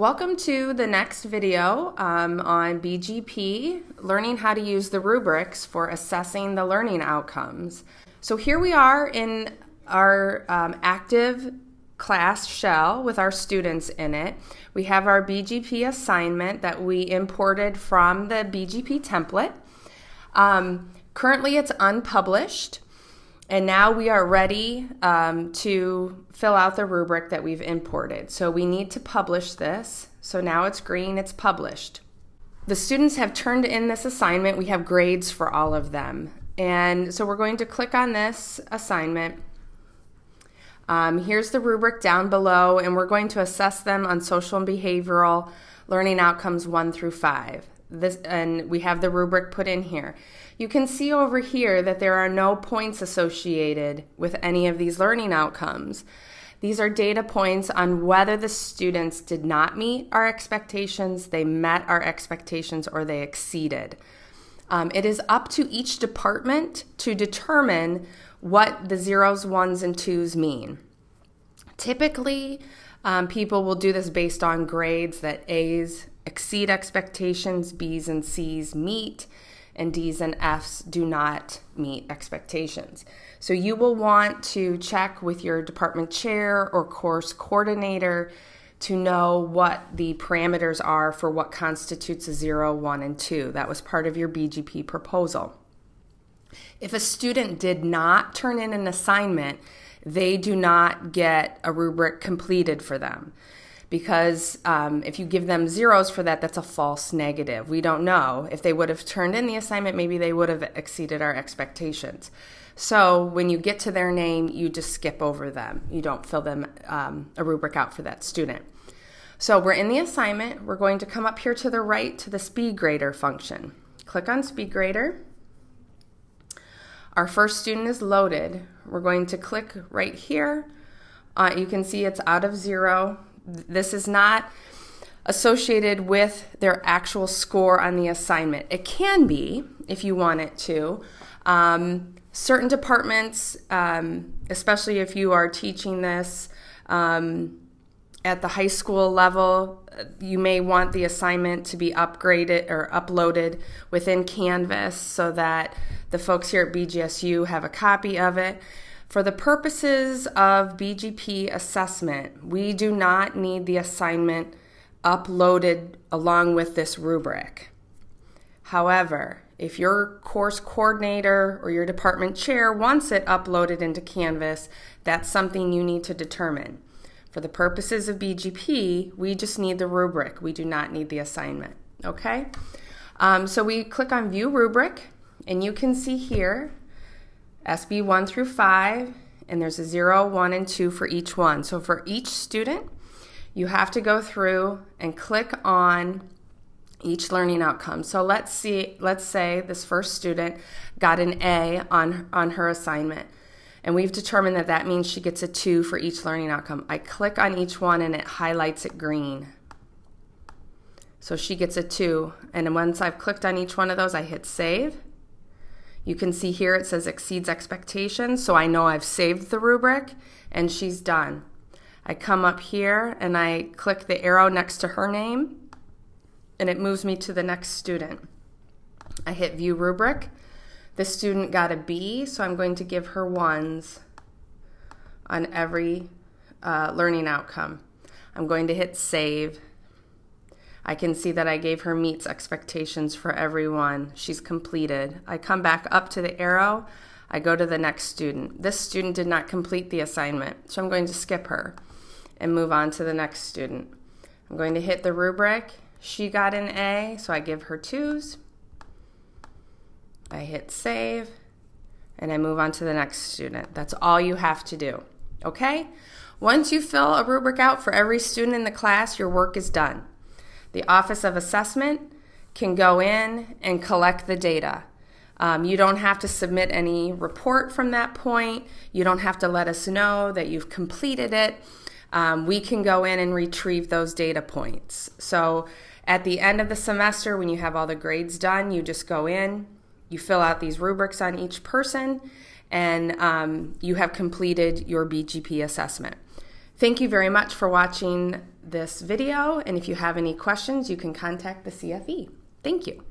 Welcome to the next video um, on BGP, learning how to use the rubrics for assessing the learning outcomes. So here we are in our um, active class shell with our students in it. We have our BGP assignment that we imported from the BGP template. Um, currently it's unpublished. And now we are ready um, to fill out the rubric that we've imported. So we need to publish this. So now it's green, it's published. The students have turned in this assignment. We have grades for all of them. And so we're going to click on this assignment. Um, here's the rubric down below, and we're going to assess them on social and behavioral learning outcomes one through five this and we have the rubric put in here. You can see over here that there are no points associated with any of these learning outcomes. These are data points on whether the students did not meet our expectations, they met our expectations, or they exceeded. Um, it is up to each department to determine what the zeros, ones, and twos mean. Typically, um, people will do this based on grades that A's exceed expectations, B's and C's meet, and D's and F's do not meet expectations. So you will want to check with your department chair or course coordinator to know what the parameters are for what constitutes a 0, 1, and 2. That was part of your BGP proposal. If a student did not turn in an assignment, they do not get a rubric completed for them because um, if you give them zeros for that, that's a false negative. We don't know. If they would have turned in the assignment, maybe they would have exceeded our expectations. So when you get to their name, you just skip over them. You don't fill them um, a rubric out for that student. So we're in the assignment. We're going to come up here to the right to the speed grader function. Click on speed grader. Our first student is loaded. We're going to click right here. Uh, you can see it's out of zero. This is not associated with their actual score on the assignment. It can be if you want it to. Um, certain departments, um, especially if you are teaching this um, at the high school level, you may want the assignment to be upgraded or uploaded within Canvas so that the folks here at BGSU have a copy of it. For the purposes of BGP assessment, we do not need the assignment uploaded along with this rubric. However, if your course coordinator or your department chair wants it uploaded into Canvas, that's something you need to determine. For the purposes of BGP, we just need the rubric. We do not need the assignment. Okay? Um, so we click on View Rubric, and you can see here SB 1 through 5, and there's a 0, 1, and 2 for each one. So for each student, you have to go through and click on each learning outcome. So let's see, let's say this first student got an A on, on her assignment. And we've determined that that means she gets a 2 for each learning outcome. I click on each one and it highlights it green. So she gets a 2. And once I've clicked on each one of those, I hit save. You can see here it says exceeds expectations, so I know I've saved the rubric and she's done. I come up here and I click the arrow next to her name and it moves me to the next student. I hit view rubric. The student got a B, so I'm going to give her ones on every uh, learning outcome. I'm going to hit save I can see that I gave her meets expectations for everyone. She's completed. I come back up to the arrow. I go to the next student. This student did not complete the assignment, so I'm going to skip her and move on to the next student. I'm going to hit the rubric. She got an A, so I give her twos. I hit save and I move on to the next student. That's all you have to do. Okay? Once you fill a rubric out for every student in the class, your work is done. The Office of Assessment can go in and collect the data. Um, you don't have to submit any report from that point. You don't have to let us know that you've completed it. Um, we can go in and retrieve those data points. So at the end of the semester, when you have all the grades done, you just go in, you fill out these rubrics on each person, and um, you have completed your BGP assessment. Thank you very much for watching this video. And if you have any questions, you can contact the CFE. Thank you.